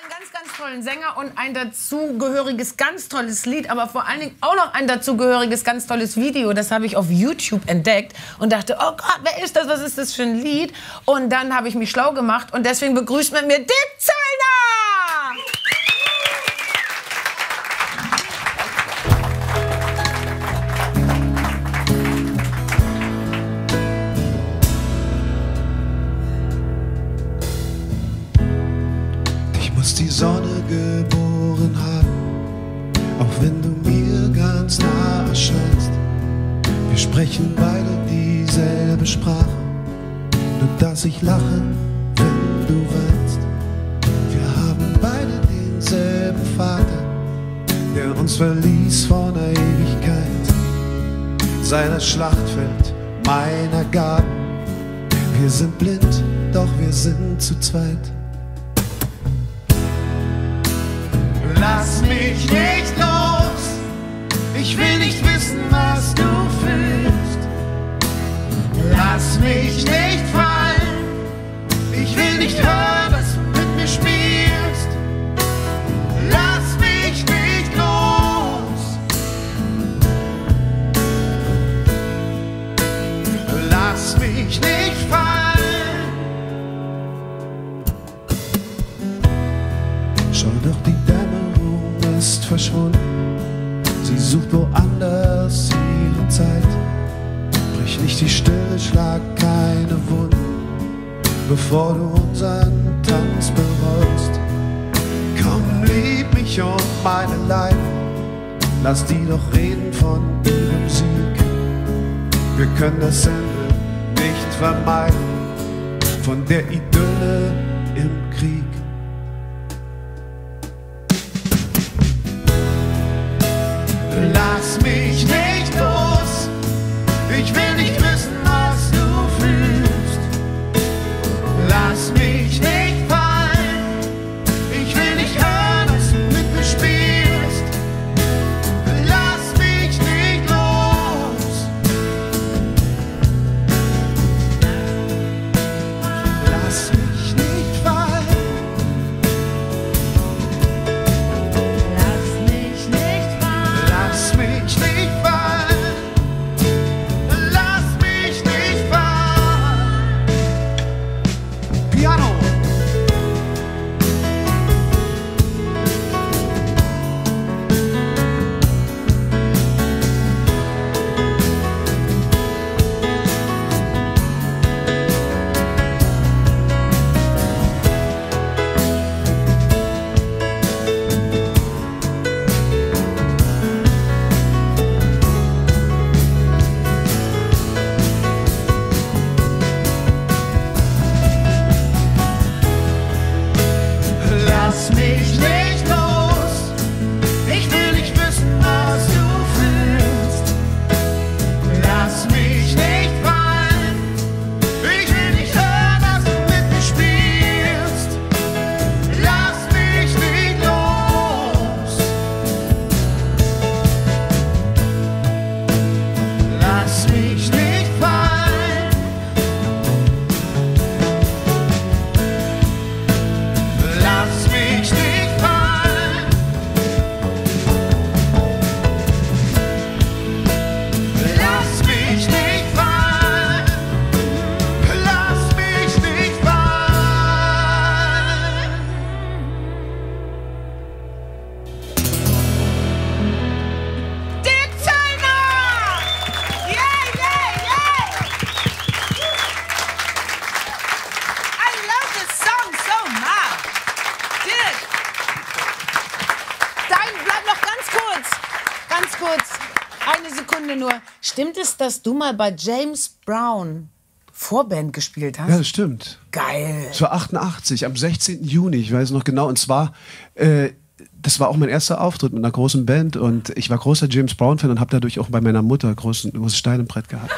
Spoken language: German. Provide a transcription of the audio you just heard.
einen ganz, ganz tollen Sänger und ein dazugehöriges, ganz tolles Lied, aber vor allen Dingen auch noch ein dazugehöriges, ganz tolles Video. Das habe ich auf YouTube entdeckt und dachte, oh Gott, wer ist das? Was ist das für ein Lied? Und dann habe ich mich schlau gemacht und deswegen begrüßt man mir Dick Zöllner! Muss die Sonne geboren haben, auch wenn du mir ganz nah erscheinst. Wir sprechen beide dieselbe Sprache, nur dass ich lache, wenn du weinst. Wir haben beide denselben Vater, der uns verließ vor einer Ewigkeit. Seiner Schlachtfeld, meiner Garten. Wir sind blind, doch wir sind zu zweit. Lass mich nicht los. Ich will nicht wissen, was du fühlst. Lass mich nicht fallen. Ich will nicht hören, was du mit mir spielst. Lass mich nicht los. Lass mich nicht fallen. Schau doch, die Dämmerung ist verschwunden. Sie sucht woanders ihre Zeit. Brich nicht die Stille, schlag keine Wunden, bevor du unseren Tanz bereust. Komm, lieb mich um meine Leid. Lass die doch reden von ihrem Sieg. Wir können das Ende nicht vermeiden von der Idylle im Krieg. Eine Sekunde nur. Stimmt es, dass du mal bei James Brown Vorband gespielt hast? Ja, das stimmt. Geil. Es war 88, am 16. Juni, ich weiß noch genau. Und zwar, äh, das war auch mein erster Auftritt mit einer großen Band. Und ich war großer James Brown-Fan und habe dadurch auch bei meiner Mutter großen, großes Stein im Brett gehabt.